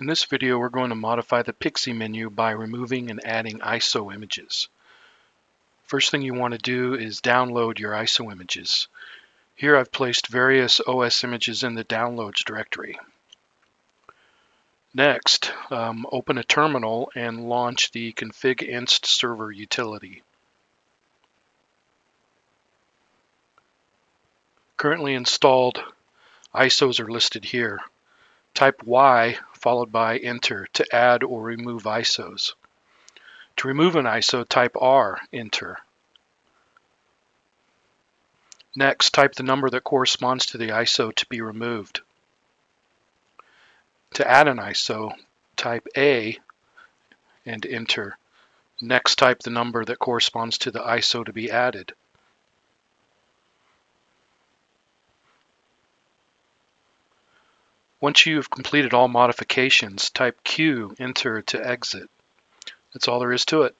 In this video we're going to modify the PXE menu by removing and adding ISO images. First thing you want to do is download your ISO images. Here I've placed various OS images in the downloads directory. Next, um, open a terminal and launch the config inst server utility. Currently installed ISOs are listed here. Type Y followed by enter to add or remove ISOs. To remove an ISO, type R, enter. Next, type the number that corresponds to the ISO to be removed. To add an ISO, type A and enter. Next, type the number that corresponds to the ISO to be added. Once you've completed all modifications, type Q, enter to exit. That's all there is to it.